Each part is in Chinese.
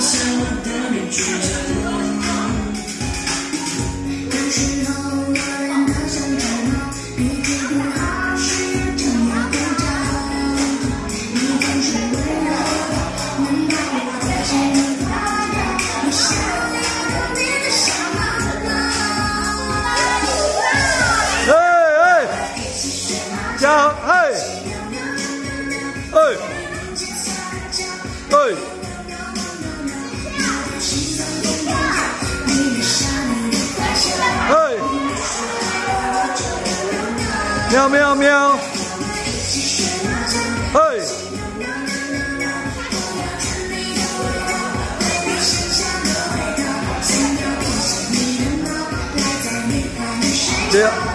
哎哎，加带你去哎。喵喵喵！嘿！这。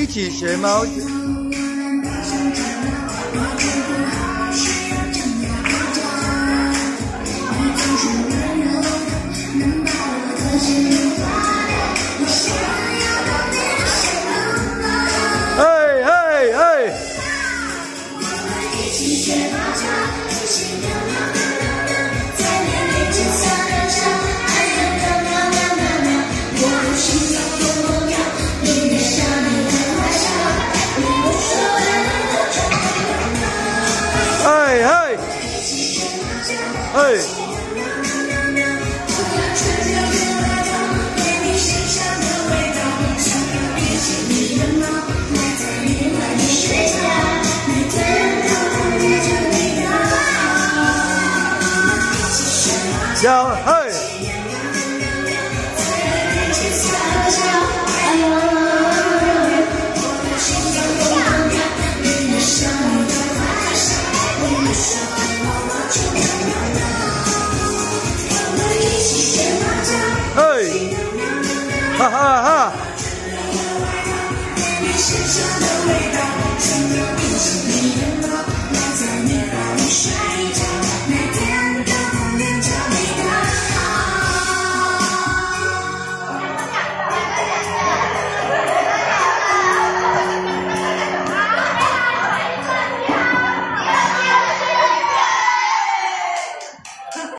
一起学猫。小嘿。嘿，哈哈哈。